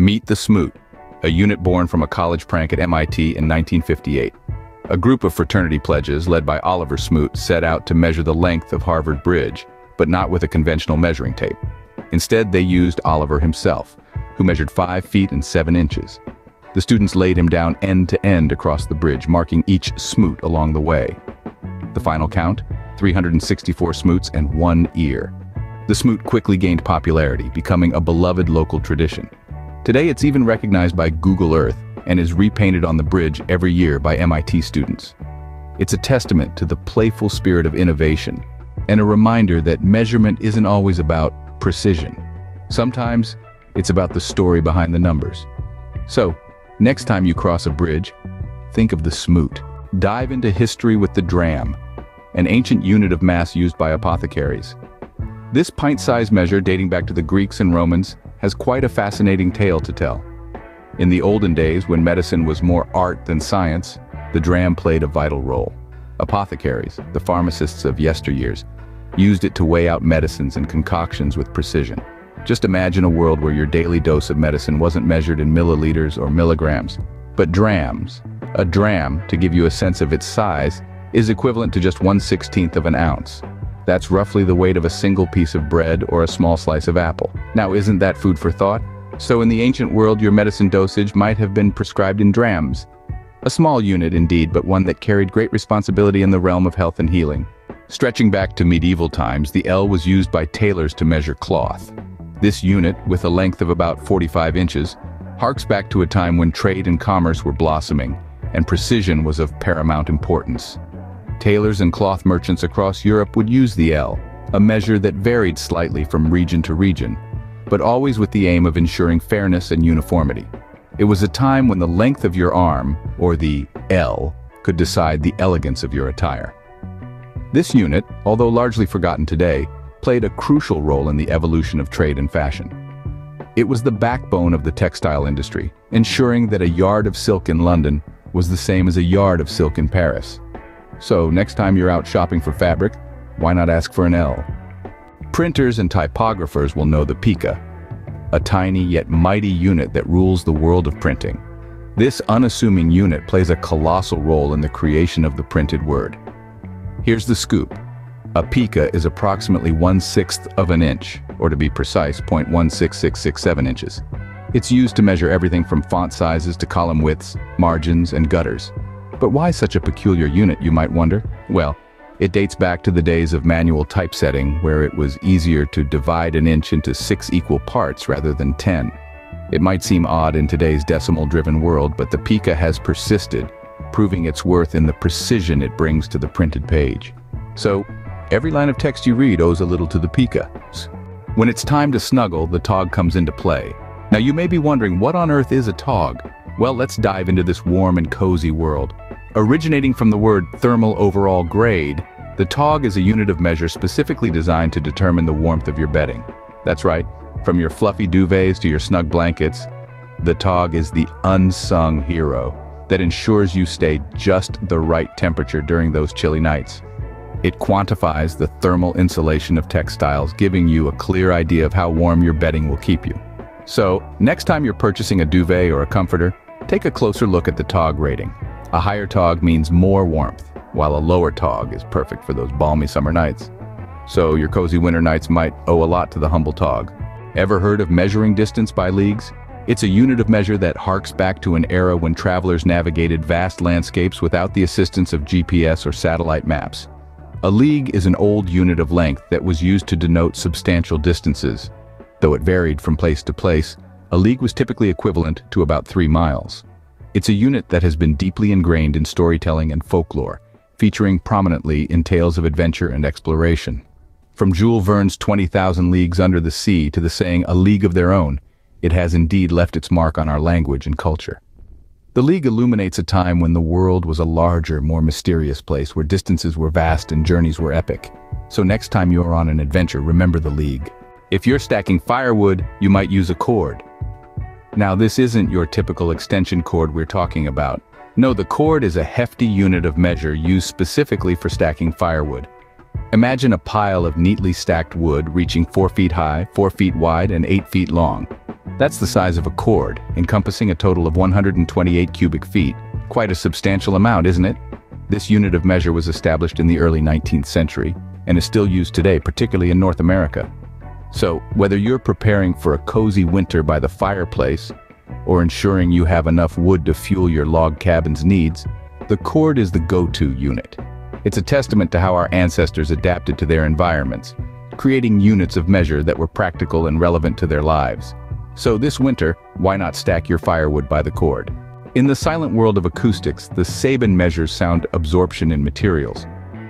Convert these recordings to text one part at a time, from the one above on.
Meet the Smoot, a unit born from a college prank at MIT in 1958. A group of fraternity pledges led by Oliver Smoot set out to measure the length of Harvard Bridge, but not with a conventional measuring tape. Instead, they used Oliver himself, who measured 5 feet and 7 inches. The students laid him down end to end across the bridge, marking each smoot along the way. The final count, 364 smoots and one ear. The smoot quickly gained popularity, becoming a beloved local tradition. Today it's even recognized by Google Earth and is repainted on the bridge every year by MIT students. It's a testament to the playful spirit of innovation and a reminder that measurement isn't always about precision. Sometimes it's about the story behind the numbers. So, next time you cross a bridge, think of the smoot. Dive into history with the dram, an ancient unit of mass used by apothecaries. This pint-sized measure dating back to the Greeks and Romans has quite a fascinating tale to tell. In the olden days, when medicine was more art than science, the dram played a vital role. Apothecaries, the pharmacists of yesteryears, used it to weigh out medicines and concoctions with precision. Just imagine a world where your daily dose of medicine wasn't measured in milliliters or milligrams, but drams. A dram, to give you a sense of its size, is equivalent to just 1 16th of an ounce. That's roughly the weight of a single piece of bread or a small slice of apple. Now isn't that food for thought? So in the ancient world your medicine dosage might have been prescribed in drams. A small unit indeed, but one that carried great responsibility in the realm of health and healing. Stretching back to medieval times, the ell was used by tailors to measure cloth. This unit, with a length of about 45 inches, harks back to a time when trade and commerce were blossoming, and precision was of paramount importance. Tailors and cloth merchants across Europe would use the ell, a measure that varied slightly from region to region, but always with the aim of ensuring fairness and uniformity. It was a time when the length of your arm, or the ell, could decide the elegance of your attire. This unit, although largely forgotten today, played a crucial role in the evolution of trade and fashion. It was the backbone of the textile industry, ensuring that a yard of silk in London was the same as a yard of silk in Paris. So next time you're out shopping for fabric, why not ask for an ell? Printers and typographers will know the pica, a tiny yet mighty unit that rules the world of printing. This unassuming unit plays a colossal role in the creation of the printed word. Here's the scoop. A pica is approximately one-sixth of an inch, or to be precise, 0.16667 inches. It's used to measure everything from font sizes to column widths, margins, and gutters. But why such a peculiar unit, you might wonder? Well, it dates back to the days of manual typesetting, where it was easier to divide an inch into six equal parts rather than ten. It might seem odd in today's decimal-driven world, but the pica has persisted, proving its worth in the precision it brings to the printed page. So, every line of text you read owes a little to the pica. When it's time to snuggle, the tog comes into play. Now you may be wondering, what on earth is a tog? Well, let's dive into this warm and cozy world. Originating from the word thermal overall grade, the TOG is a unit of measure specifically designed to determine the warmth of your bedding. That's right, from your fluffy duvets to your snug blankets, the TOG is the unsung hero that ensures you stay just the right temperature during those chilly nights. It quantifies the thermal insulation of textiles, giving you a clear idea of how warm your bedding will keep you. So, next time you're purchasing a duvet or a comforter, take a closer look at the TOG rating. A higher tog means more warmth, while a lower tog is perfect for those balmy summer nights. So your cozy winter nights might owe a lot to the humble tog. Ever heard of measuring distance by leagues? It's a unit of measure that harks back to an era when travelers navigated vast landscapes without the assistance of GPS or satellite maps. A league is an old unit of length that was used to denote substantial distances. Though it varied from place to place, a league was typically equivalent to about three miles. It's a unit that has been deeply ingrained in storytelling and folklore, featuring prominently in tales of adventure and exploration. From Jules Verne's 20,000 Leagues Under the Sea to the saying A League of Their Own, it has indeed left its mark on our language and culture. The League illuminates a time when the world was a larger, more mysterious place where distances were vast and journeys were epic. So next time you're on an adventure, remember the League. If you're stacking firewood, you might use a cord. Now this isn't your typical extension cord we're talking about. No, the cord is a hefty unit of measure used specifically for stacking firewood. Imagine a pile of neatly stacked wood reaching 4 feet high, 4 feet wide, and 8 feet long. That's the size of a cord, encompassing a total of 128 cubic feet. Quite a substantial amount, isn't it? This unit of measure was established in the early 19th century and is still used today, particularly in North America. So, whether you're preparing for a cozy winter by the fireplace or ensuring you have enough wood to fuel your log cabin's needs, the cord is the go-to unit. It's a testament to how our ancestors adapted to their environments, creating units of measure that were practical and relevant to their lives. So this winter, why not stack your firewood by the cord? In the silent world of acoustics, the Sabin measures sound absorption in materials.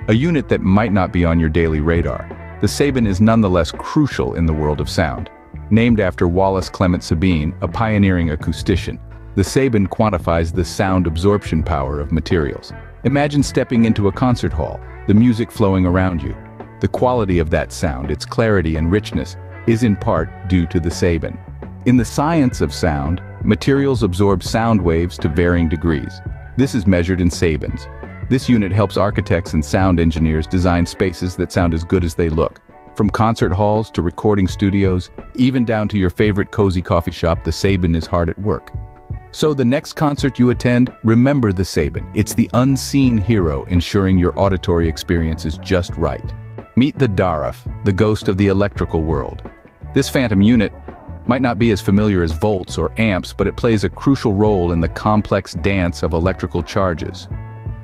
A unit that might not be on your daily radar. The Sabin is nonetheless crucial in the world of sound. Named after Wallace Clement Sabine, a pioneering acoustician, the Sabin quantifies the sound absorption power of materials. Imagine stepping into a concert hall, the music flowing around you. The quality of that sound, its clarity and richness, is in part due to the Sabin. In the science of sound, Materials absorb sound waves to varying degrees. This is measured in sabins. This unit helps architects and sound engineers design spaces that sound as good as they look. From concert halls to recording studios, even down to your favorite cozy coffee shop, the Sabin is hard at work. So the next concert you attend, remember the Sabin. It's the unseen hero ensuring your auditory experience is just right. Meet the Daraf, the ghost of the electrical world. This phantom unit might not be as familiar as volts or amps, but it plays a crucial role in the complex dance of electrical charges.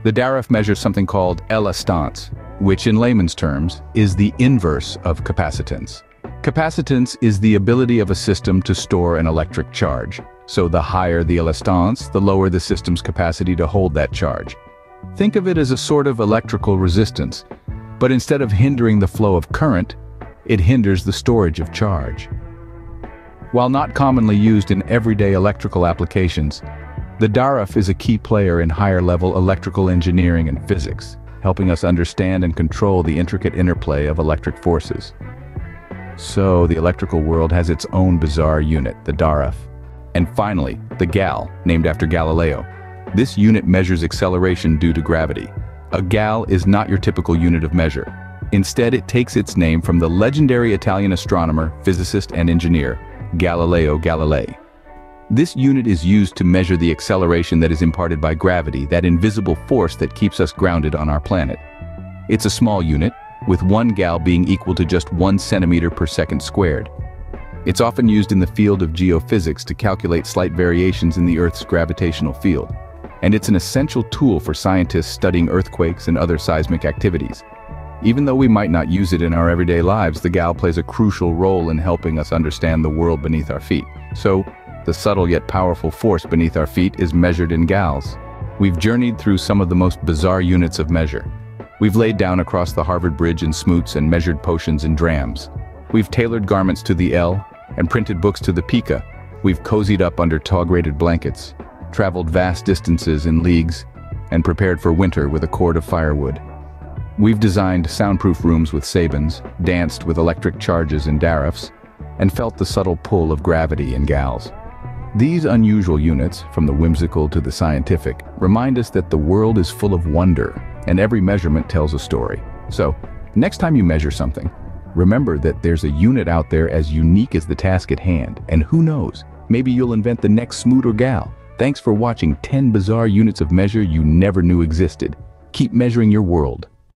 The Daraf measures something called elastance, which in layman's terms is the inverse of capacitance. Capacitance is the ability of a system to store an electric charge. So the higher the elastance, the lower the system's capacity to hold that charge. Think of it as a sort of electrical resistance, but instead of hindering the flow of current, it hinders the storage of charge. While not commonly used in everyday electrical applications, the Daraf is a key player in higher-level electrical engineering and physics, helping us understand and control the intricate interplay of electric forces. So, the electrical world has its own bizarre unit, the Daraf. And finally, the GAL, named after Galileo. This unit measures acceleration due to gravity. A GAL is not your typical unit of measure. Instead, it takes its name from the legendary Italian astronomer, physicist, and engineer, Galileo Galilei. This unit is used to measure the acceleration that is imparted by gravity, that invisible force that keeps us grounded on our planet. It's a small unit, with one gal being equal to just one centimeter per second squared. It's often used in the field of geophysics to calculate slight variations in the Earth's gravitational field, and it's an essential tool for scientists studying earthquakes and other seismic activities. Even though we might not use it in our everyday lives, the gal plays a crucial role in helping us understand the world beneath our feet. So, the subtle yet powerful force beneath our feet is measured in gals. We've journeyed through some of the most bizarre units of measure. We've laid down across the Harvard Bridge in smoots and measured potions in drams. We've tailored garments to the ell and printed books to the pica. We've cozied up under tog-rated blankets, traveled vast distances in leagues, and prepared for winter with a cord of firewood. We've designed soundproof rooms with sabins, danced with electric charges in Darafs, and felt the subtle pull of gravity in gals. These unusual units, from the whimsical to the scientific, remind us that the world is full of wonder, and every measurement tells a story. So, next time you measure something, remember that there's a unit out there as unique as the task at hand, and who knows, maybe you'll invent the next smoot or gal. Thanks for watching 10 bizarre units of measure you never knew existed. Keep measuring your world.